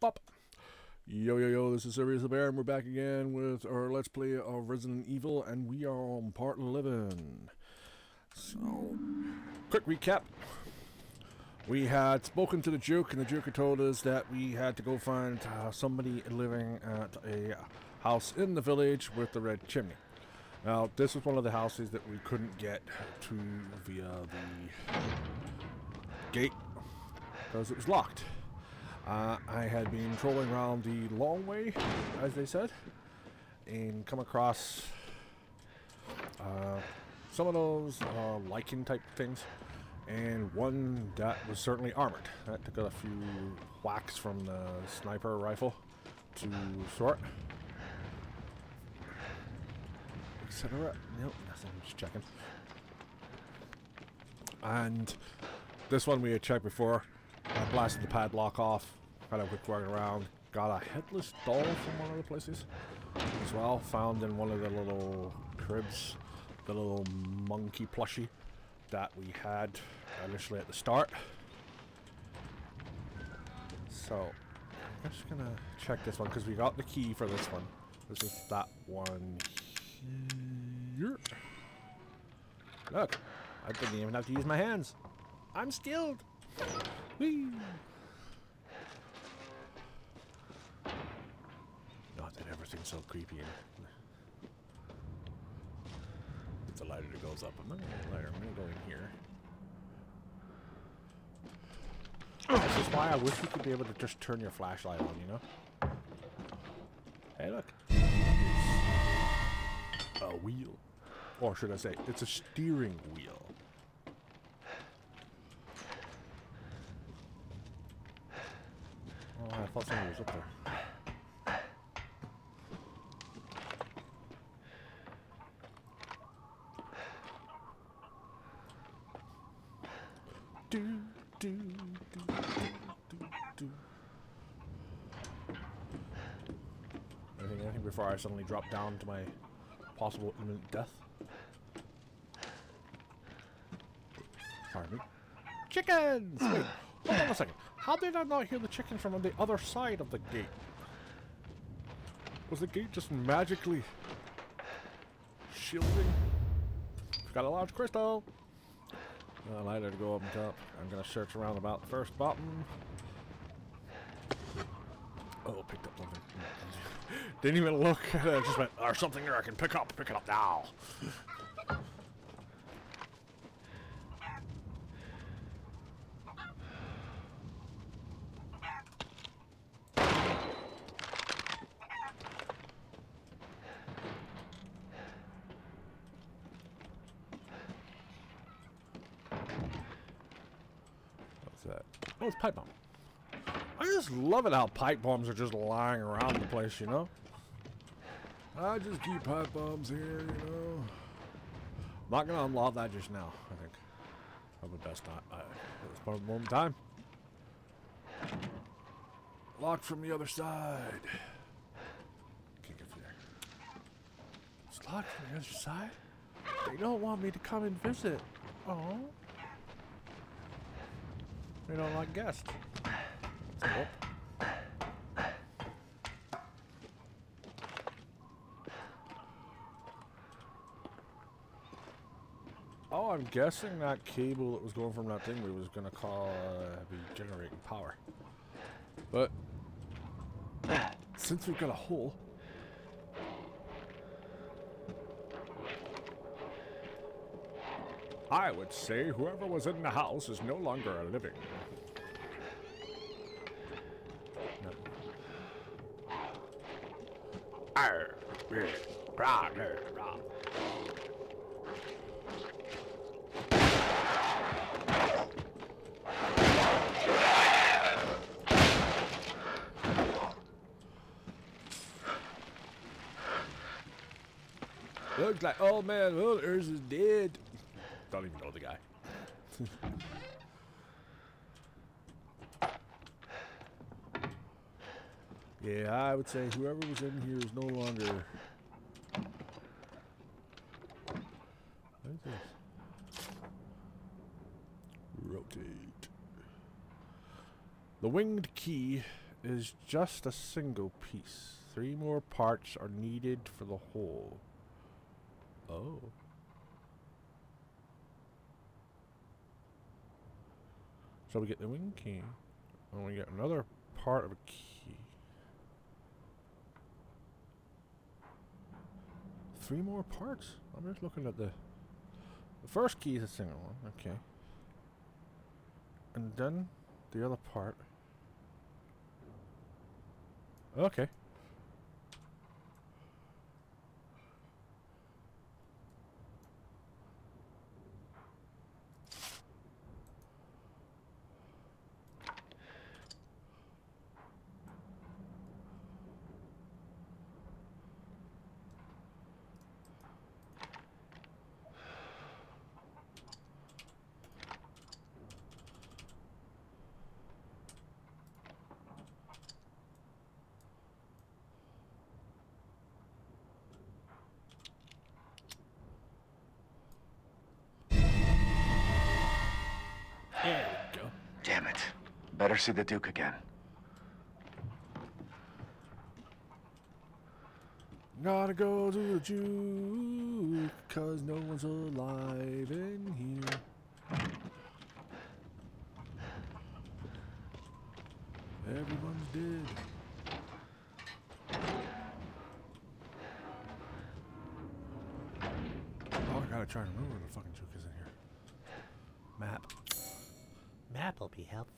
Bop. Yo, yo, yo, this is Servius the Bear, and we're back again with our Let's Play of Resident Evil, and we are on part 11. So, quick recap. We had spoken to the Duke, and the Duke had told us that we had to go find uh, somebody living at a house in the village with the red chimney. Now, this was one of the houses that we couldn't get to via the gate because it was locked. Uh, I had been trolling around the long way, as they said, and come across uh, some of those uh, Lycan type things, and one that was certainly armored. That took a few whacks from the sniper rifle to sort. Etc. Nope, nothing, I'm just checking. And this one we had checked before. I blasted the padlock off, had a quick walk around, got a headless doll from one of the places as well, found in one of the little cribs, the little monkey plushie that we had initially at the start. So, I'm just gonna check this one because we got the key for this one. This is that one here. Look, I didn't even have to use my hands. I'm skilled. Whee! That everything's so creepy. And a lighter that goes up. I'm not gonna lighter. I'm gonna go in here. This is why I wish you could be able to just turn your flashlight on, you know? Hey, look. A wheel. Or should I say, it's a steering wheel. Oh, I thought somebody was up there. Do, do, do, do, do, do. Anything, I suddenly drop down to my possible imminent death? Pardon me. Chickens! Wait, hold on a second. How did I not hear the chicken from on the other side of the gate? Was the gate just magically shielding? Got a large crystal! A lighter to go up top. I'm gonna search around about the first bottom. Oh, picked up something. Didn't even look. I just went, there's something there I can pick up. Pick it up now. What's that? Oh, it's pipe bomb. Just love it how pipe bombs are just lying around the place, you know? I just keep pipe bombs here, you know? I'm not gonna unlock that just now, I think. Probably best not. Uh, it's probably one time. Locked from the other side. Can't get through there. It's locked from the other side? They don't want me to come and visit. Oh. They don't like guests. Oh. I'm guessing that cable that was going from that thing we was gonna call uh, be generating power. But since we've got a hole, I would say whoever was in the house is no longer living. Arr. Looks like old man Willers is dead. Don't even know the guy. yeah, I would say whoever was in here is no longer. What is this? Rotate. The winged key is just a single piece. Three more parts are needed for the whole. Oh. So we get the wing key. And we get another part of a key. Three more parts? I'm just looking at the... The first key is a single one, okay. And then the other part. Okay. See the Duke again. Gotta go to the Juke, cause no one's alive in here. Everyone's dead. Oh, I gotta try and remember where the fucking Juke is in here. Map. Map will be helpful.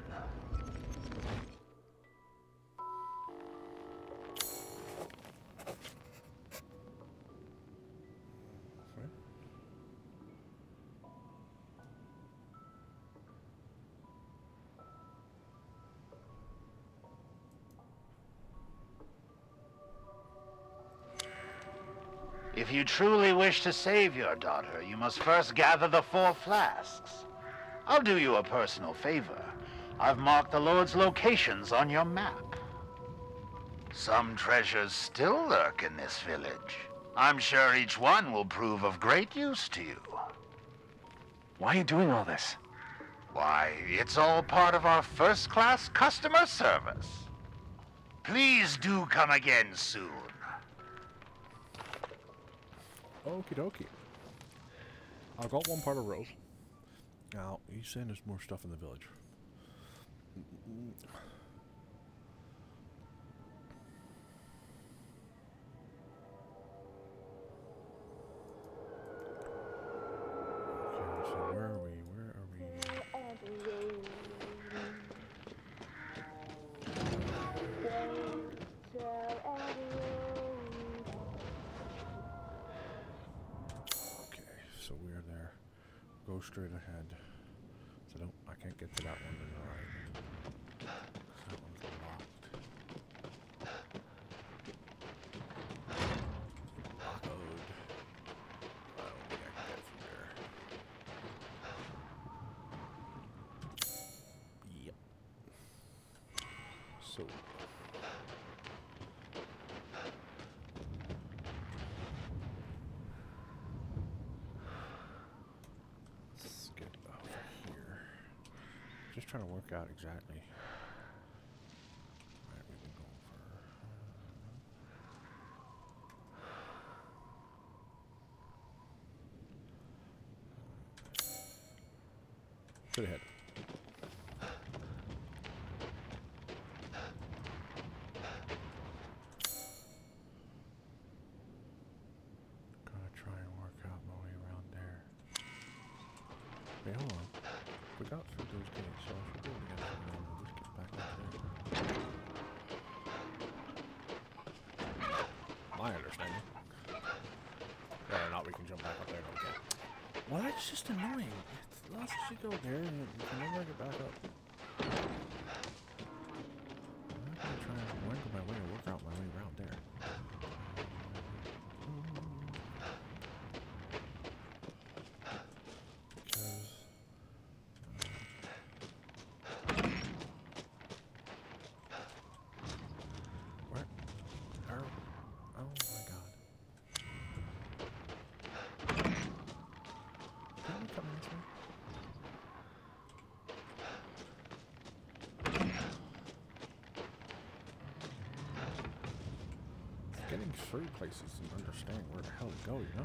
If you truly wish to save your daughter, you must first gather the four flasks. I'll do you a personal favor. I've marked the Lord's locations on your map. Some treasures still lurk in this village. I'm sure each one will prove of great use to you. Why are you doing all this? Why, it's all part of our first-class customer service. Please do come again soon. Okie dokie. I've got one part of Rose. Now, he's saying there's more stuff in the village. So. Let's get over here. Just trying to work out exactly. Right, we've been going for. Straight ahead. Gotta try and work out my way around there. Wait, hold on. We got through those gates, so I should be able to get through them. We'll just get back up there. My understanding. Whether or not we can jump back up there, don't care. That's just annoying. It's lots of go there and you can never get back up. I'm gonna try and wrangle my way or work out my way around there. Because where? Are, oh my god. Didn't we come in this way? It's getting through places and understanding where the hell to go, you know?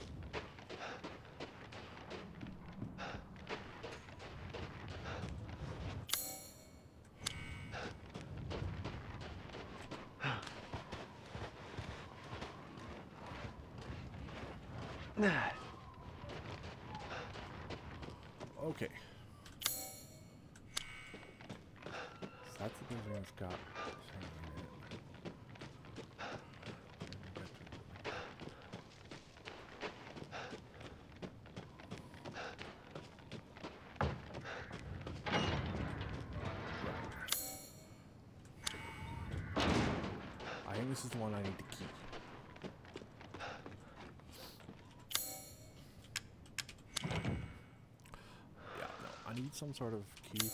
Okay. So that's the building that's got something in it. Right. I think this is the one I need to keep. Yeah, no, I need some sort of key.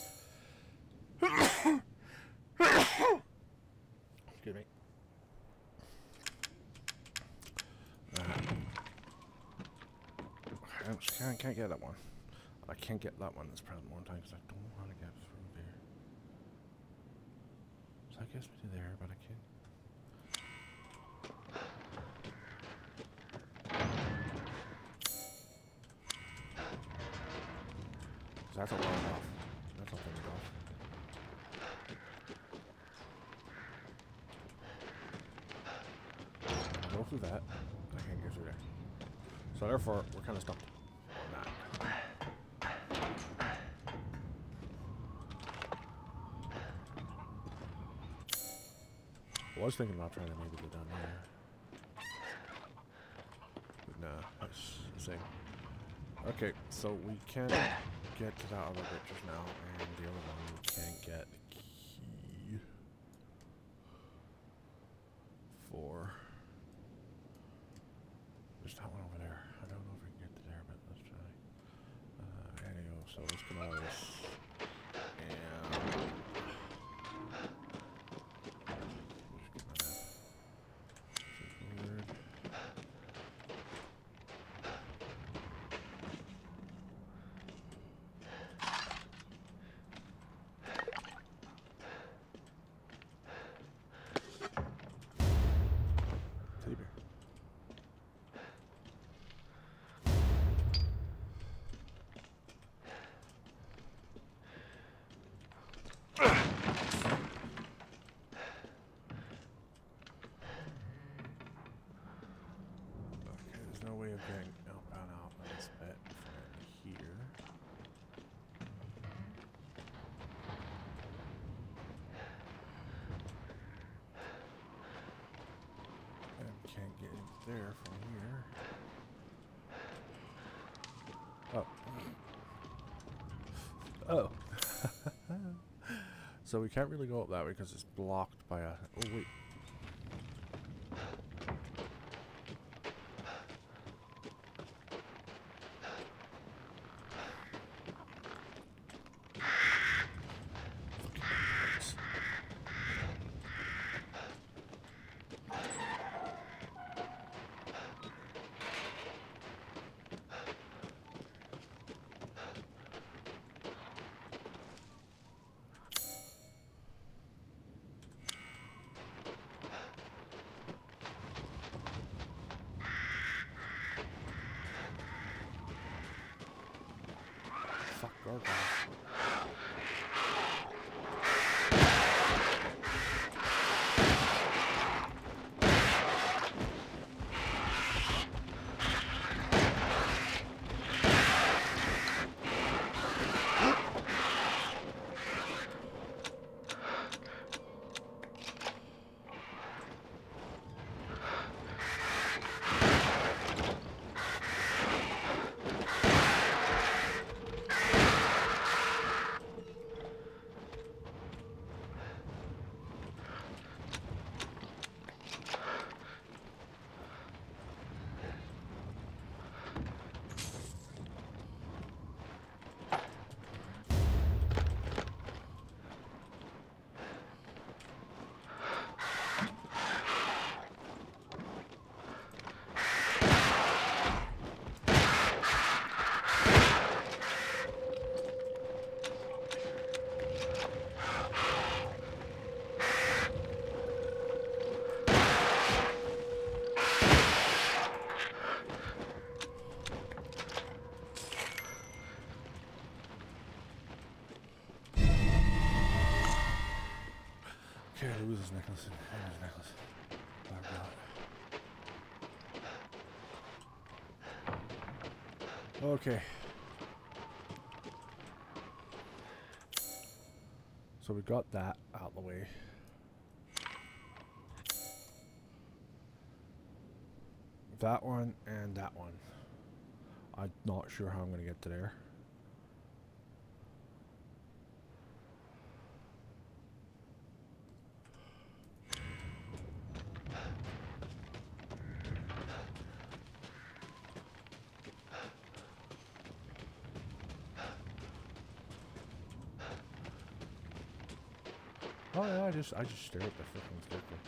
Excuse me. Uh, I can't, can't get that one. I can't get that one this present one time because I don't want to get through there. So I guess we do there, but I can't. That's a lot off. That's a thing off. Go through that. I can't get through there. So therefore, we're kind of stumped. I was thinking about trying to maybe go down there. But nah, that's the thing. Okay, so we can get to that other bit just now, and the other one we can't get the key for. There's that one over there. I don't know if we can get to there, but let's try. Uh, anyway, so let's come out of this. And. Just get my forward. Teddy bear. Okay, there's no way of getting outbound out of this bit from here. And can't get into there from here. Oh. Oh. so we can't really go up that way because it's blocked by a. Oh wait. Okay. Okay, lose his necklace. and his necklace. Oh, God. Okay. So we got that out of the way. That one and that one. I'm not sure how I'm going to get to there. Just I just stare at the freaking sticker.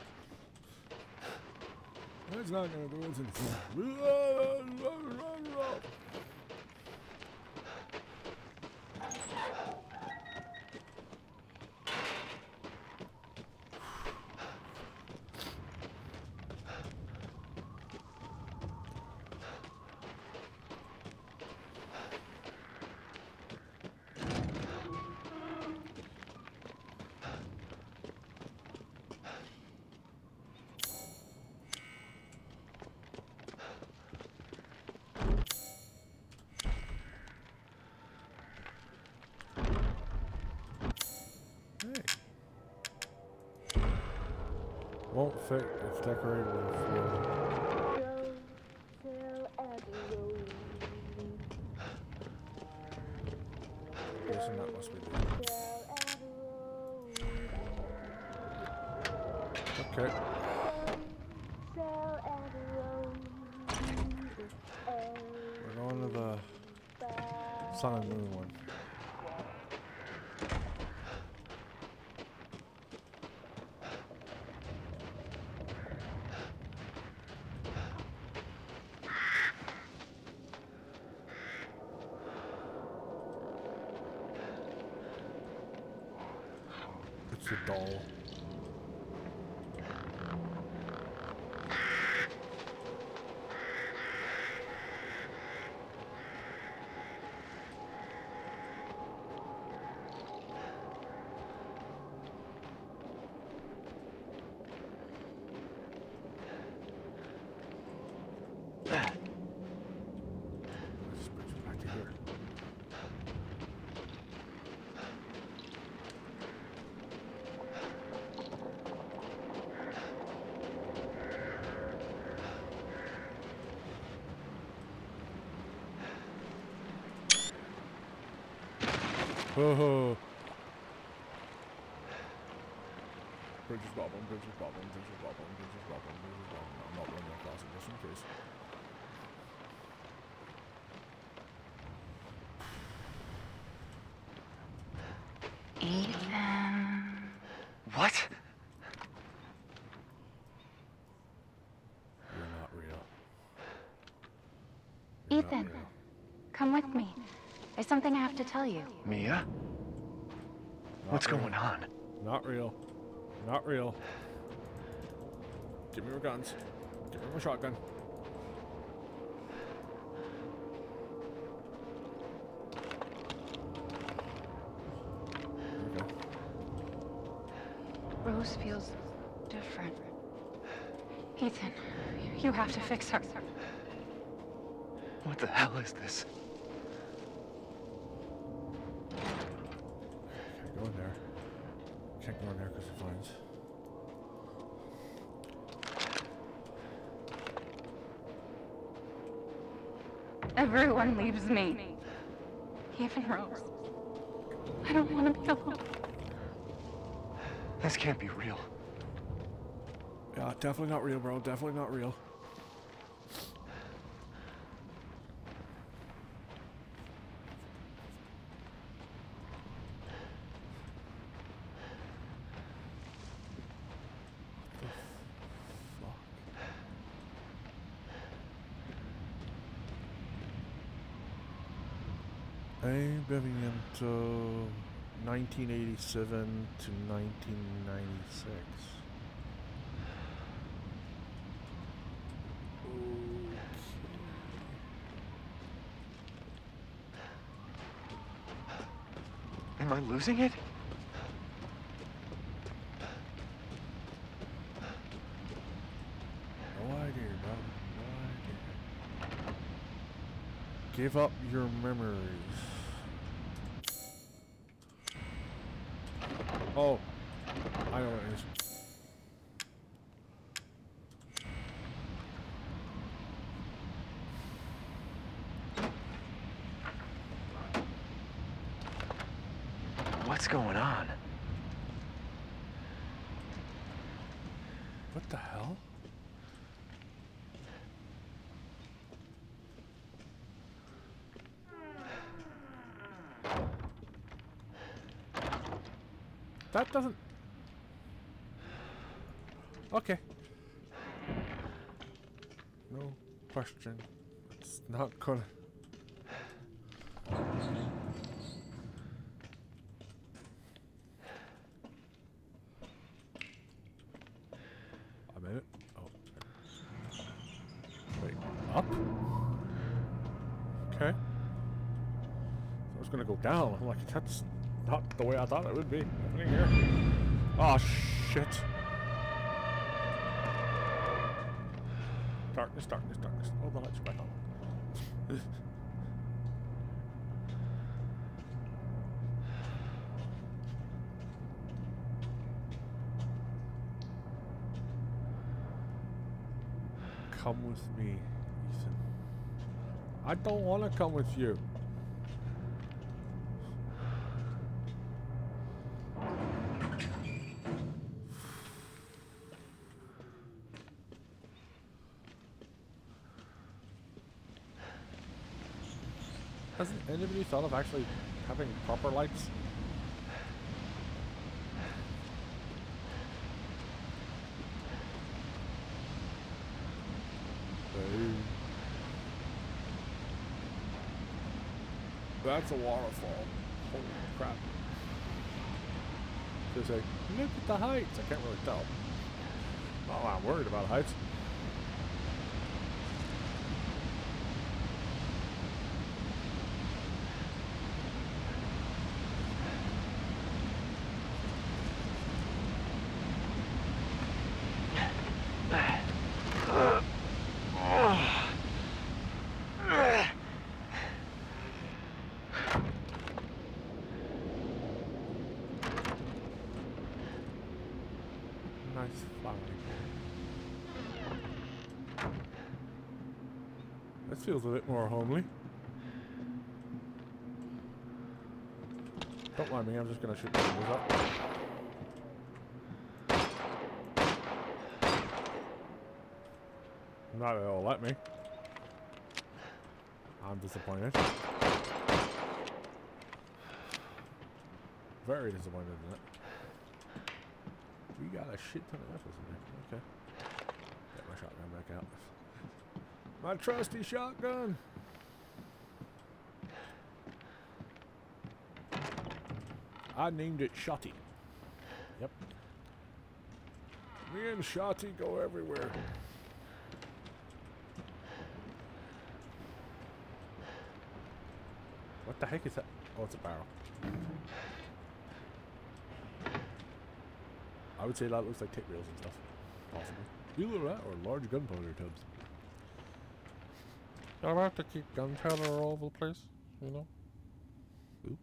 That's not gonna do anything. Won't fit. It's decorated with floor. Guessing that must be the. Okay. We're going to the sun and moon one. It's a doll. Let's bring it back to here. Oh. Bridges bobbing, bridges bobbing, bridges bobbing, bridges bobbing, bridges bobbing. I'm not running across it just in case. Ethan. What? You're not real. You're not Ethan, real. come with me. There's something I have to tell you. Mia? Not What's real. going on? Not real. Not real. Give me your guns. Give me my shotgun. Rose feels different. Ethan, you have to fix her. What the hell is this? Leaves me. Even Rose. I don't want to be alone. This can't be real. Yeah, definitely not real, bro. Definitely not real. The fuck? I'm living into 1987 to 1996. Am I losing it? No idea, bro. No idea. Give up your memories. Oh, I know what it is. What's going on? What the hell? That doesn't... Okay. No question. It's not gonna... A minute. Oh. Wait. Up? Okay. I was gonna go down. I'm like, that's not the way I thought it would be. Happening here. Oh shit. Darkness, darkness, darkness. Oh, the lights are back on. Come with me, Ethan. I don't want to come with you. Anybody thought of actually having proper lights? That's a waterfall. Holy crap. Just like, look at the heights. I can't really tell. That I'm worried about heights. Nice flowering. This feels a bit more homely. Don't mind me, I'm just gonna shoot the windows up. Not that it'll let me. I'm disappointed. Very disappointed in it. We got a shit ton of rifles in there. Okay. Get my shotgun back out. My trusty shotgun! I named it Shotty. Yep. Me and Shotty go everywhere. What the heck is that? Oh, it's a barrel. I would say that looks like tip rails and stuff. Possibly. Either that or large gunpowder tubs. I'll have to keep gunpowder all over the place, you know? Oops.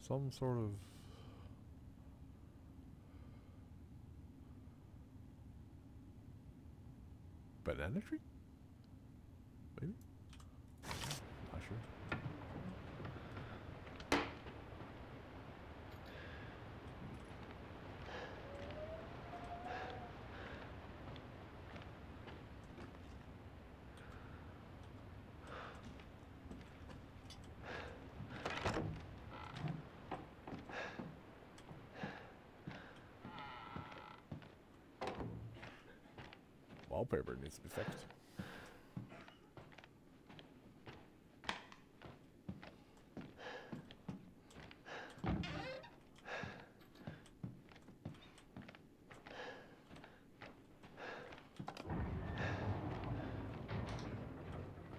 Some sort of banana tree? Maybe? Not sure. Wallpaper needs to be fixed.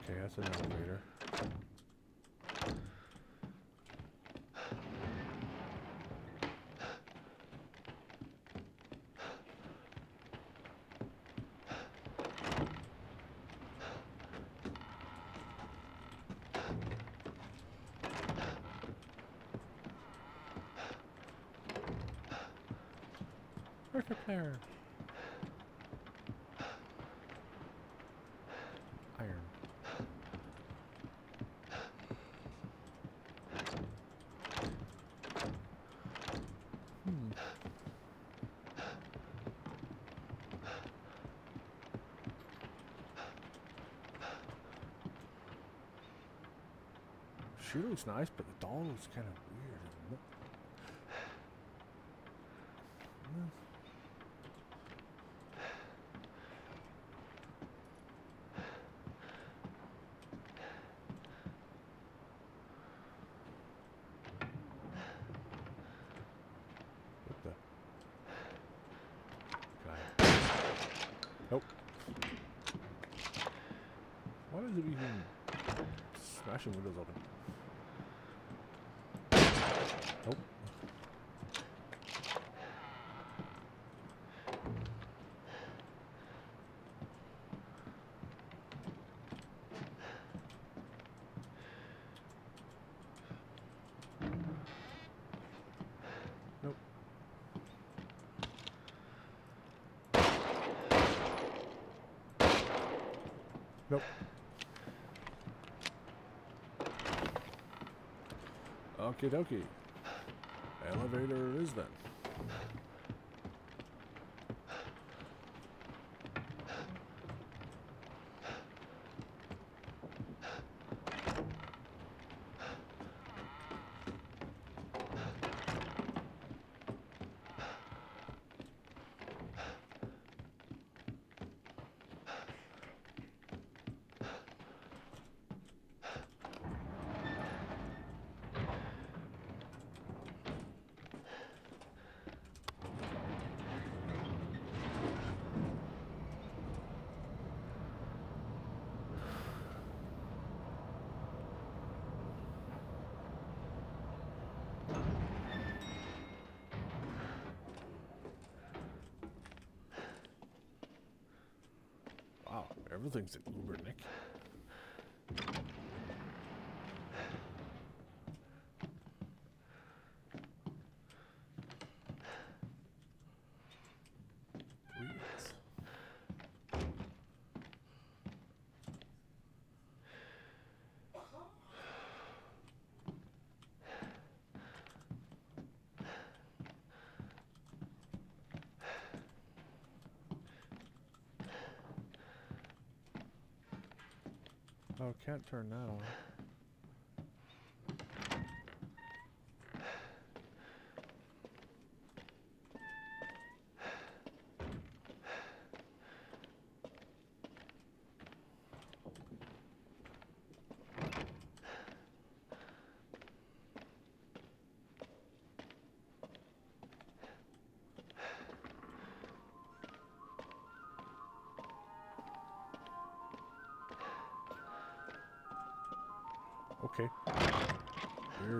Okay, that's an elevator. Player. Iron. Hmm. She looks nice, but the doll looks kind of weird. isn't it? Mm. What the? Can I? Nope. Why is it even smashing windows open? Nope. Nope. Nope. Okie dokie. Elevator it is then. Everything's at Uber, Nick. Can't turn that on.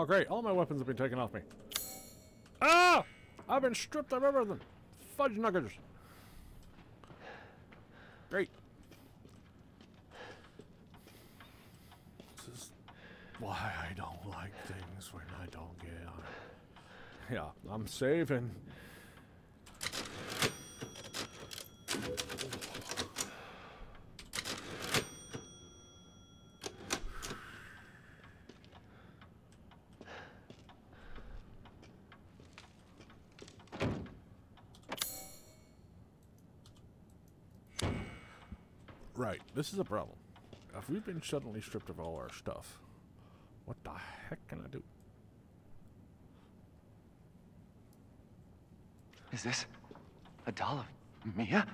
Oh, great. All my weapons have been taken off me. Ah! I've been stripped of everything. Fudge nuggets. Great. This is why I don't like things when I don't get on. Yeah, I'm saving. Right, this is a problem. If we've been suddenly stripped of all our stuff, what the heck can I do? Is this a doll of Mia?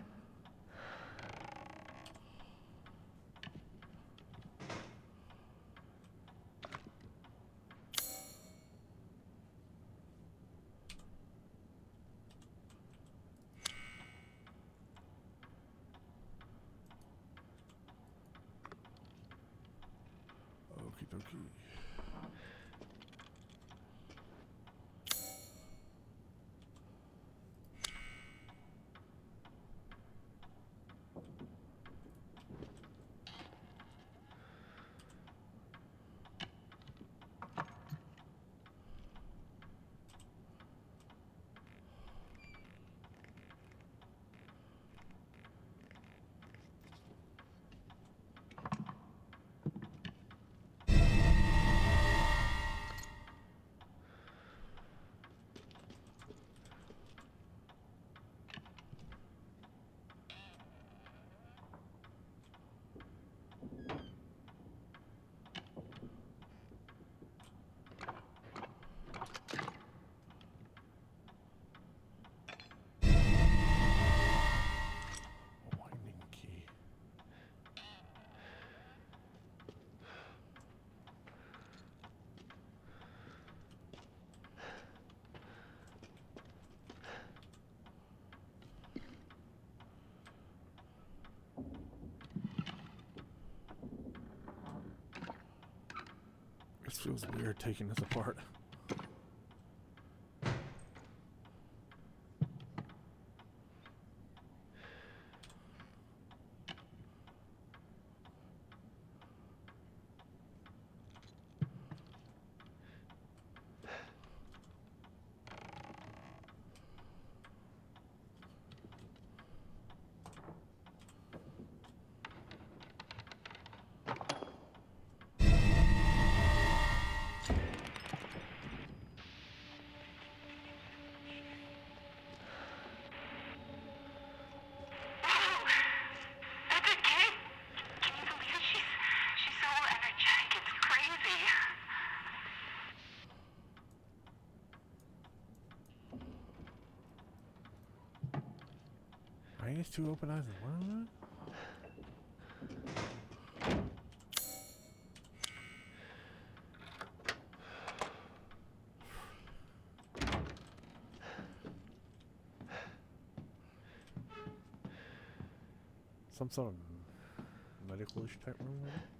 Okie dokie. Winding key. It feels weird taking this apart. Two open eyes? What? Some sort of medical-ish type room, maybe?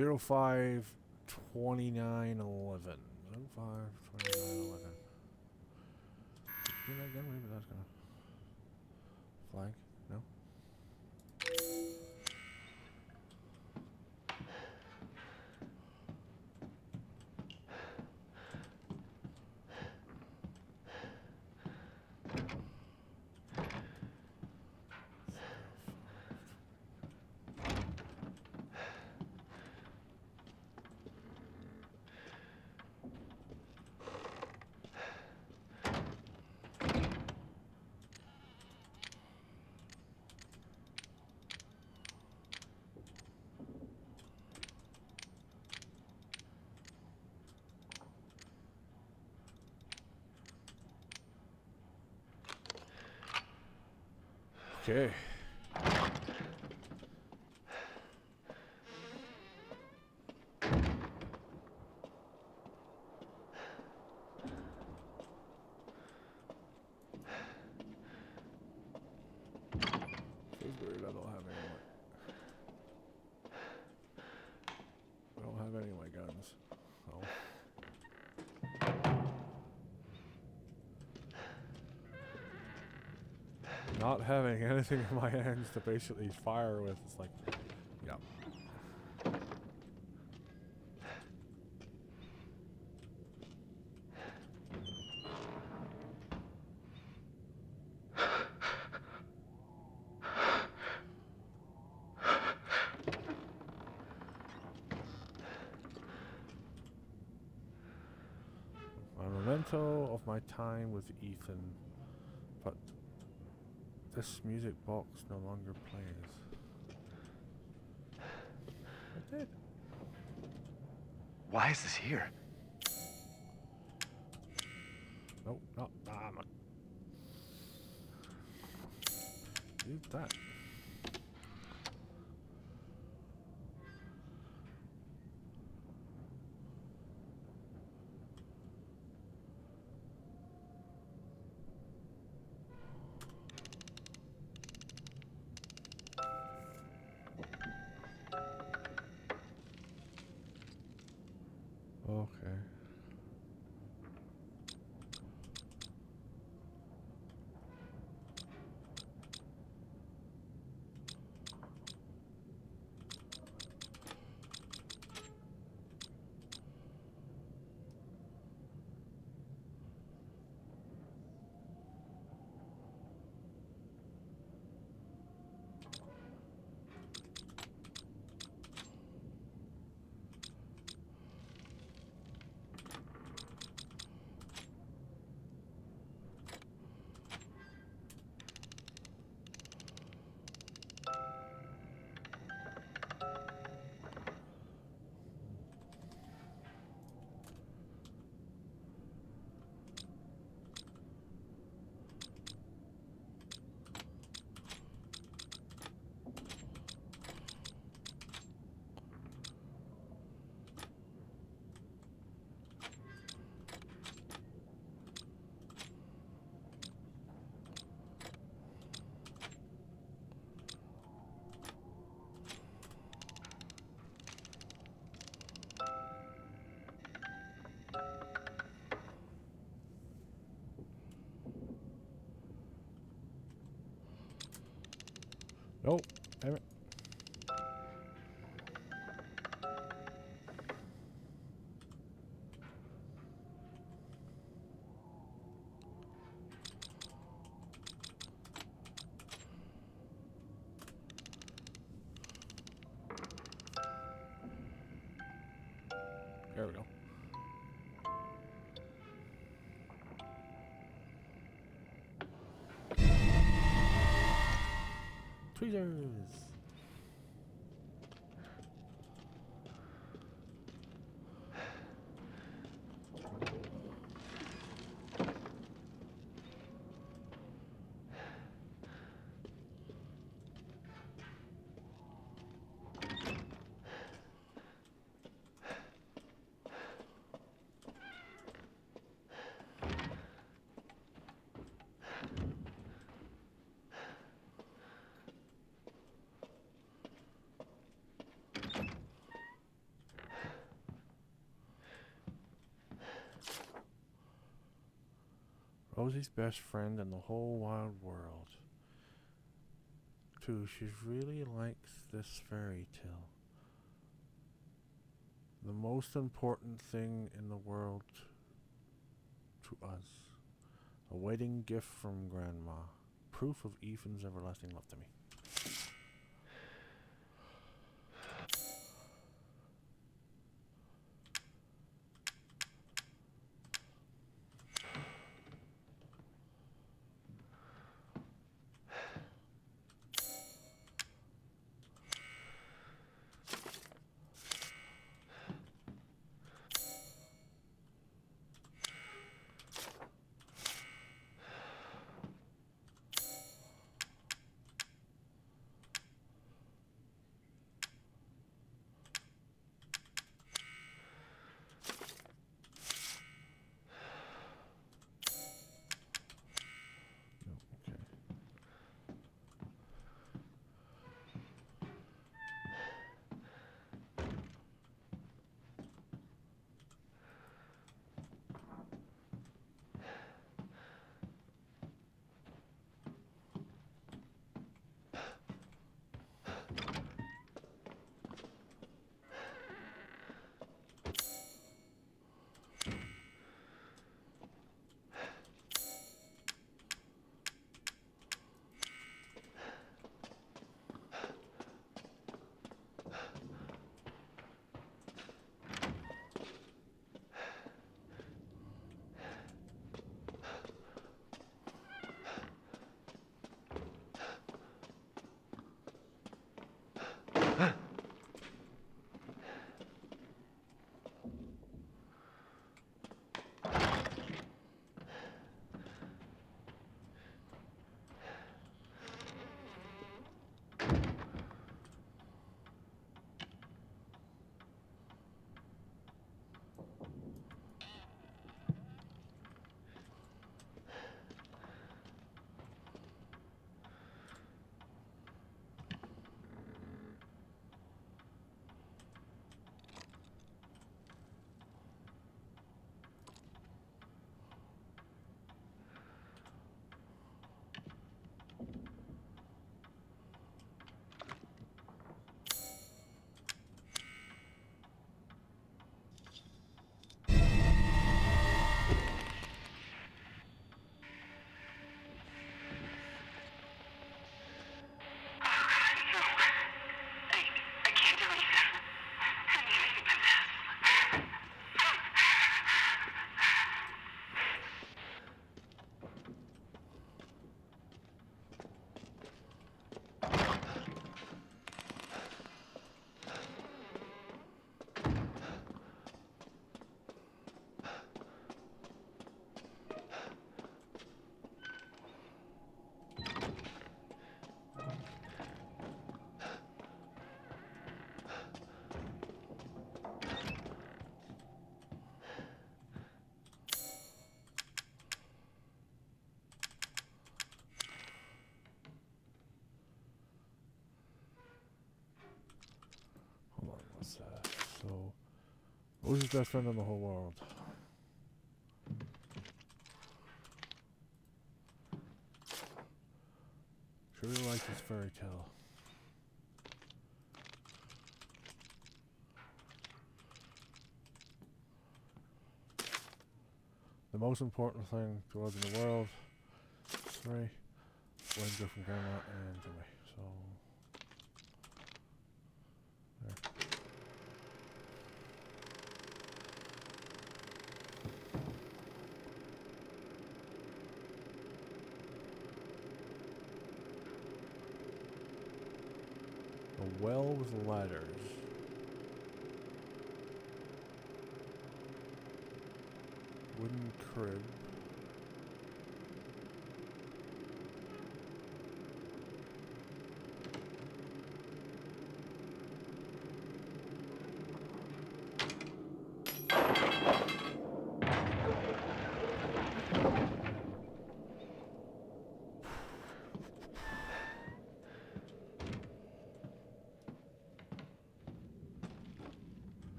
Zero five twenty nine eleven. Zero five twenty nine eleven. Do that again? Maybe that's gonna flag. No. Okay. Not having anything in my hands to basically fire with, it's like, yeah. A memento of my time with Ethan, this music box no longer plays. It did. Why is this here? Nope, not ah, not. Use that. There we go. Tweezers. Rosie's best friend in the whole wide world. Too, she really likes this fairy tale. The most important thing in the world to us. A wedding gift from Grandma. Proof of Ethan's everlasting love to me. Who's his best friend in the whole world? Sure really like this fairy tale. The most important thing to us in the world three. Windsor from Grandma and Jimmy. So there. A well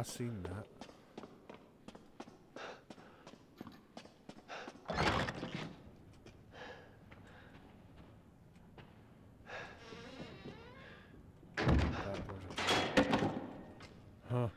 I seen that. That was a- Huh.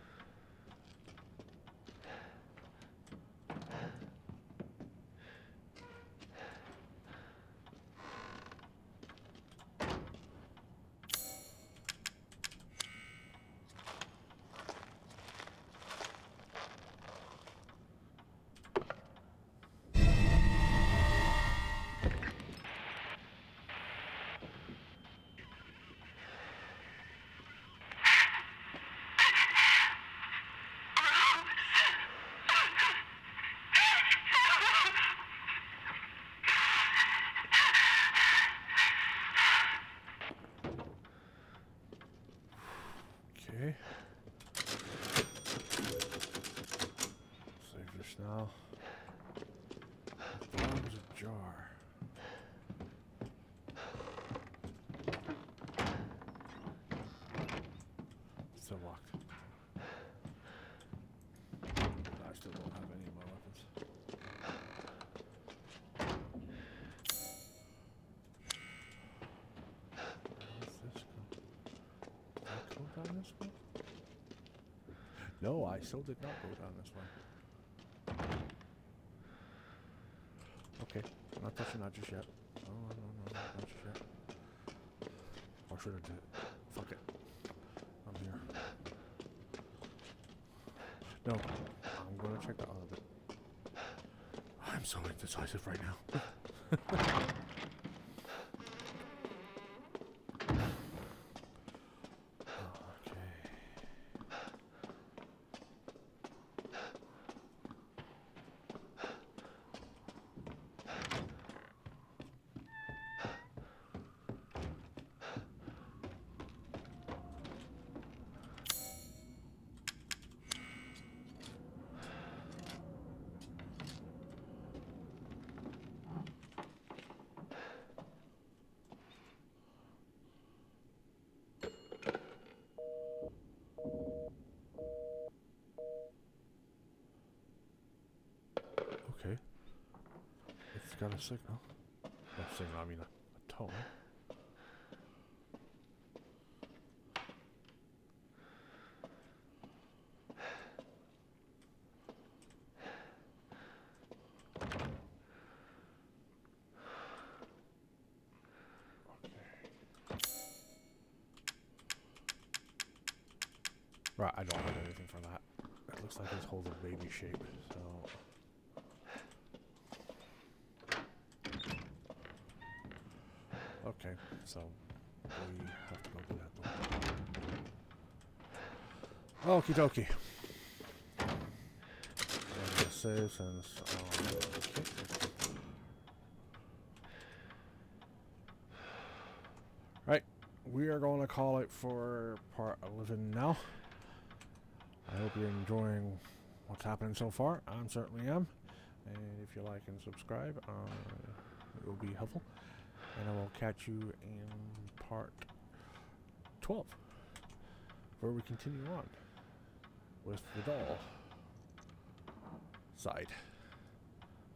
Okay. Save this now. The door was ajar. Still locked. I still don't have any of my weapons. Where's this go? Did I go down this way? No, I still did not go down this way. Okay, not touching that just yet. No, no, no, no, not just yet. Or should I do it? Fuck it. I'm here. No, I'm gonna check the other bit. I'm so indecisive right now. okay. Okay. It's got a signal. A signal, I mean a, a tone. Right, I don't have anything for that. It looks like this holds a baby shape, so Okay, so we have to go do that door. Okie dokie. Okay. Right, we are going to call it for part 11 now. I hope you're enjoying what's happening so far. I certainly am. And if you like and subscribe, uh, it will be helpful. And I will catch you in part 12, where we continue on with the doll side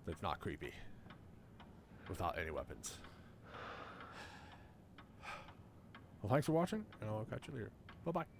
that's not creepy without any weapons. Well, thanks for watching, and I'll catch you later. Bye bye.